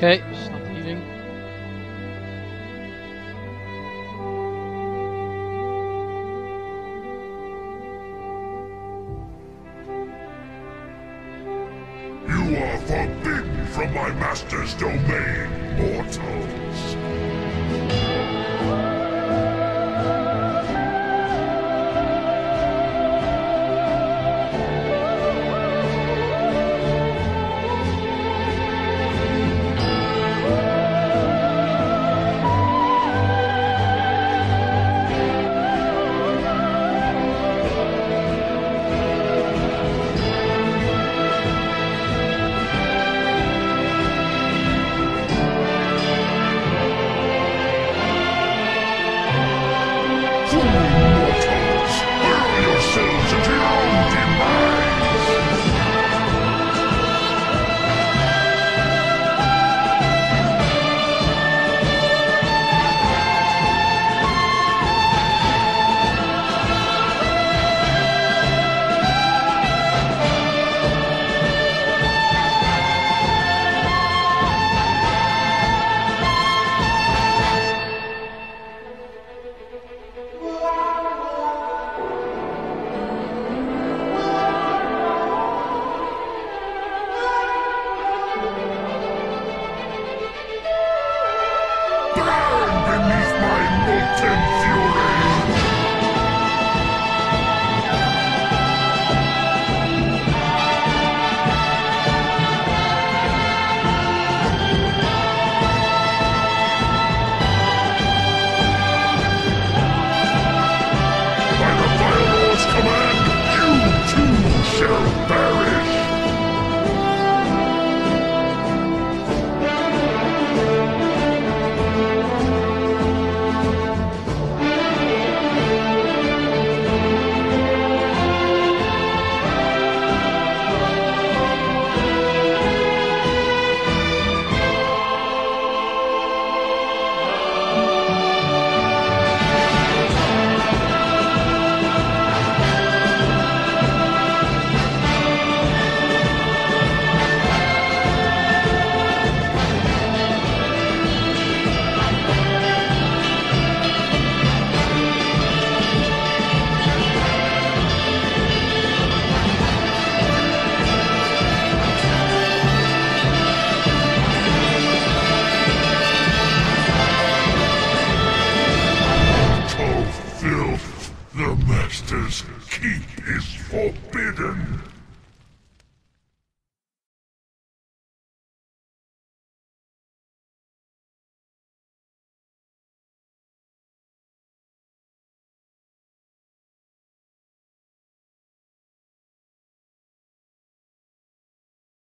Okay, stop healing. You are forbidden from my master's domain, mortals. Molten Master's keep is forbidden!